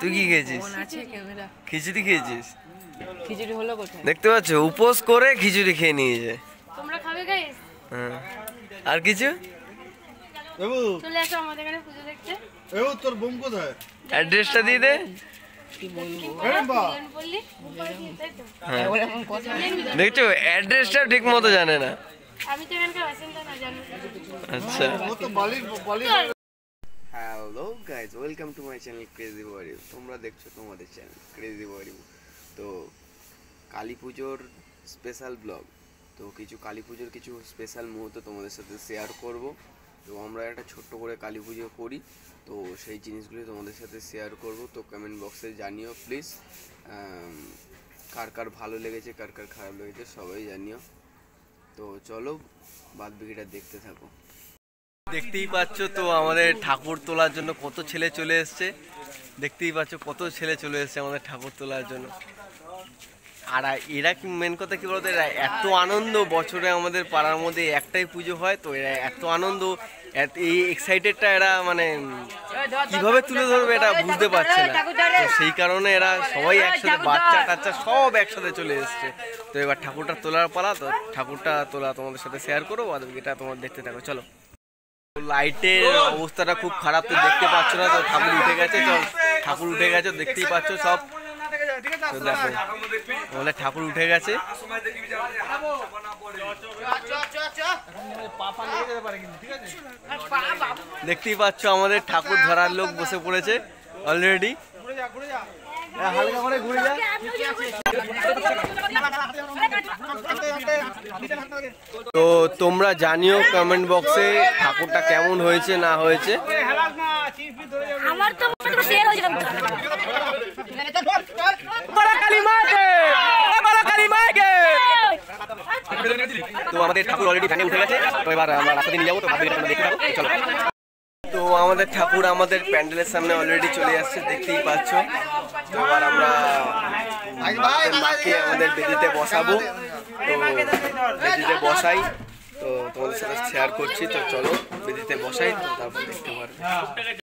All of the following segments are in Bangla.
তুই কি খেয়েছিস? ফোন আছে ক্যামেরা। খিচুড়ি খেয়েছিস? খিচুড়ি হলো কোথায়? দেখতে পাচ্ছ উপোস করে খিচুড়ি খেয়ে নিয়েছে। তোমরা খাবে গাইস হ্যাঁ। আর কিছু? বাবু চলে আসো আমাদের এখানে পুজো দেখতে। বাবু তোর বোম কোথায়? অ্যাড্রেসটা দিয়ে দে। হ্যাঁ কথা দেখছ অ্যাড্রেসটা ঠিক মতো জানে না। আমি তো এখানকার বাসিন্দা না জানো। আচ্ছা। Hello guys welcome to my channel crazy body তোমরা দেখছ তোমাদের চ্যানেল ক্রেজি বডি তো কালী পুজোর স্পেশাল ব্লগ তো কিছু কালী পুজোর কিছু স্পেশাল মুহূর্ত তোমাদের সাথে শেয়ার করব। তো আমরা একটা ছোট্ট করে কালী পুজো করি। তো সেই জিনিসগুলি তোমাদের সাথে শেয়ার করব। তো কমেন্ট বক্সে জানিও প্লিজ কার কার ভালো লেগেছে, কার কার খারাপ লেগেছে, সবাই জানিও। তো চলো বাদ বিঘিটা দেখতে থাকো। দেখতেই পাচ্ছ তো আমাদের ঠাকুর তোলার জন্য কত ছেলে চলে এসছে। দেখতেই পাচ্ছ কত ছেলে চলে এসছে আমাদের ঠাকুর তোলার জন্য। আর এরা কি মেন কথা কি বলতো? এরা এত আনন্দ, বছরে আমাদের পাড়ার মধ্যে একটাই পুজো হয়, তো এরা এত আনন্দ এই এক্সাইটেডটা এরা মানে কীভাবে তুলে ধরবে এটা বুঝতে পারছে না। তো সেই কারণে এরা সবাই একসাথে, বাচ্চা টাচ্চা সব একসাথে চলে এসছে। তো এবার ঠাকুরটা তোলার পালা, তো ঠাকুরটা তোলা তোমাদের সাথে শেয়ার করব আর এটা তোমার দেখতে থাকো, চলো। লাইটের অবস্থাটা খুব খারাপ তো দেখতে পাচ্ছ না, তো ঠাকুর উঠে গেছে, তো ঠাকুর উঠে গেছে দেখতেই পাচ্ছ সব। আমাদের ঠাকুর উঠে গেছে। দেখতেই পাচ্ছ আমাদের ঠাকুর ধরার লোক বসে পড়েছে অলরেডি হালকা করে ঘুরে যা। তো তোমরা জানিও কমেন্ট বক্সে ঠাকুরটা কেমন হয়েছে না হয়েছে। আমার তো শেয়ার হয়ে তো আমাদের ঠাকুর অলরেডি ফ্যানে উঠে গেছে তো এবার আমরা রাস্তা দিয়ে নিয়ে যাব তো ভাবি দেখতে থাকো চলো। তো আমাদের ঠাকুর আমাদের প্যান্ডেলের সামনে অলরেডি চলে আসছে, দেখতেই পাচ্ছ। তো এবার আমরা মাকে আমাদের বেদিতে বসাবো। তো বেদিতে বসাই। তো তোমাদের সাথে শেয়ার করছি, তো চলো বেদিতে বসাই, তো তারপর দেখতে পারবে।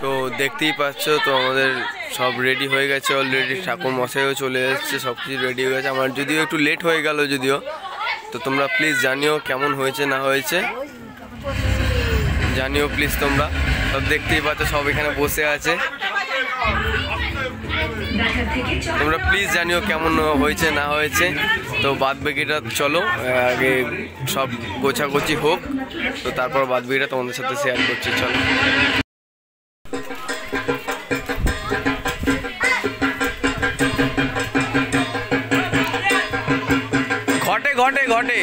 তো দেখতেই পাচ্ছ, তো আমাদের সব রেডি হয়ে গেছে অলরেডি ঠাকুর মশাইও চলে এসেছে, সব কিছু রেডি হয়ে গেছে। আমার যদিও একটু লেট হয়ে গেল যদিও, তো তোমরা প্লিজ জানিও কেমন হয়েছে, না হয়েছে। জানিও প্লিজ তোমরা। সব দেখতেই পাচ্ছ, সব এখানে বসে আছে। তোমরা প্লিজ জানিও কেমন হয়েছে, না হয়েছে। তো বাদ বাকিটা চলো, আগে সব গোছাগুছি হোক। তো তারপর বাদ বাকিটা তোমাদের সাথে শেয়ার করছি, চলো। ঘটে।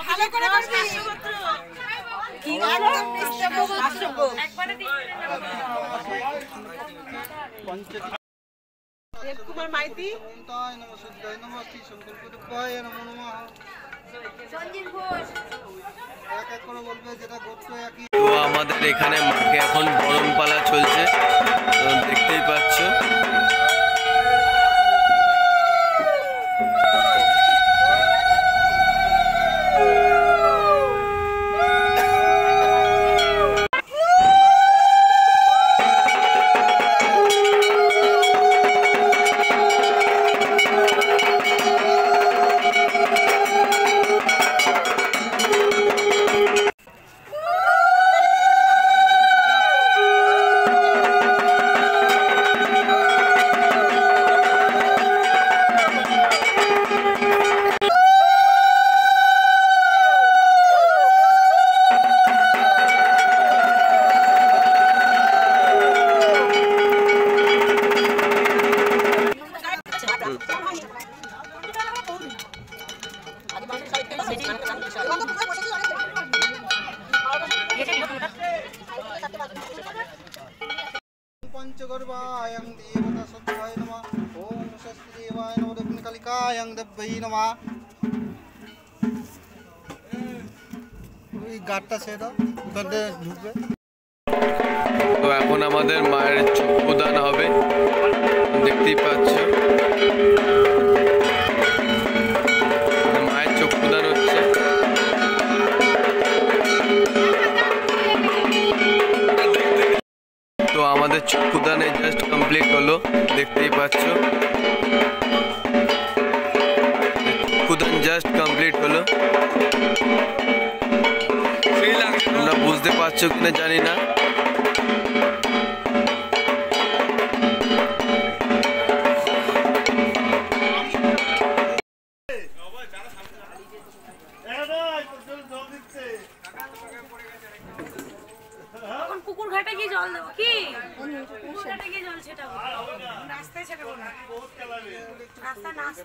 ভালো করে করবি একদম নিশ্চয় আসব একবারে দিন দেবকুমার মাইতি নমস্কার নমস্কার সম্পূর্ণ কয় নম নমঃ। আমাদের এখানে মাঠে এখন গরম পালা চলছে দেখতেই পাচ্ছ। পঞ্চগর্ভায়ং দেবতা সত্যায় নমঃ ওম স্বস্তি দেবায় নমঃ দক্ষিণকালিকায়ং দেব্যৈ নমঃ ওই গাটটা ছেড়ে তো এখন আমাদের মায়ের চক্ষুদান হবে। দেখতেই পাচ্ছ চক্ষুদানে জাস্ট কমপ্লিট হলো, দেখতেই পাচ্ছ। চক্ষুদান জাস্ট কমপ্লিট হলো। তোমরা বুঝতে পারছ কিনা জানি না। এখন পুকুর ঘাটে গিয়ে জল দেবো। কি? গিয়ে জল সেটা সেটা না। রাস্তায় না রে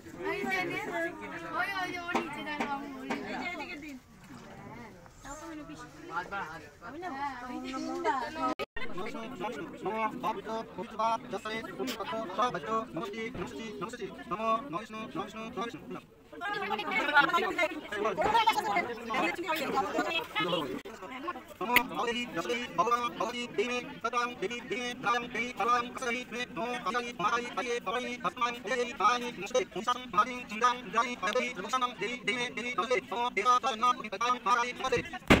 তুই যা এখান থেকে এখন না আরে ও বলেছে করতে তার জন্য তো বলছি। ব্লগার বলে भवति यस्मै भवन् भवति देवे सदां देवि देवे कालं देवि फलां कसहि मे नो अयि मायि अये भवै अस्मान् देवि मायि निष्टे पुंसं मायि चिन्दां जायि पदि रुसनं देवि देवे देवि भवति नो देवा तन्न पितां मायि भवति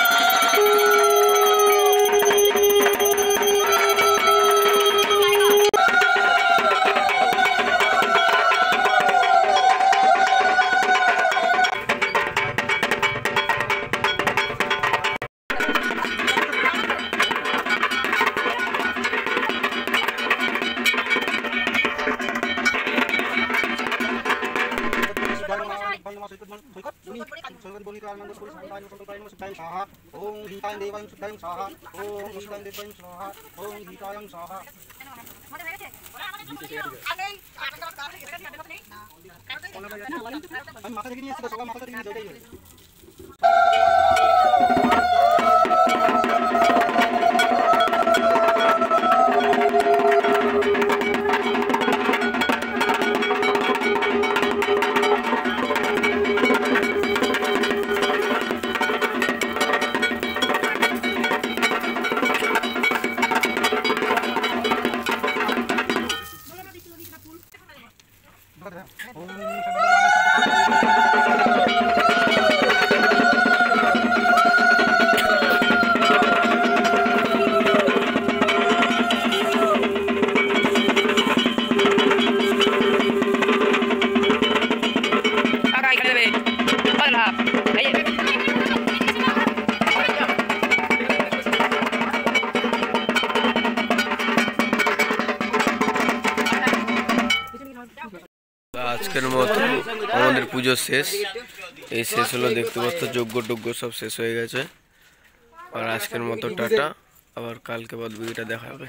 संकट संकट बोली काल मंगल पुरुष संतान संतान सुताय स्वाहा ओम गीताय देवाय सुताय स्वाहा ओम गीताय देवाय स्वाहा ओम गीताय स्वाहा माता देखिए माता देखिए Thank you. আজকের মতো আমাদের পুজো শেষ। এই শেষ হলো দেখতে পাচ্ছ যোগ্য টোগ্য সব শেষ হয়ে গেছে। আর আজকের মতো টাটা। আবার কালকে বাদ বিকিটা দেখা হবে।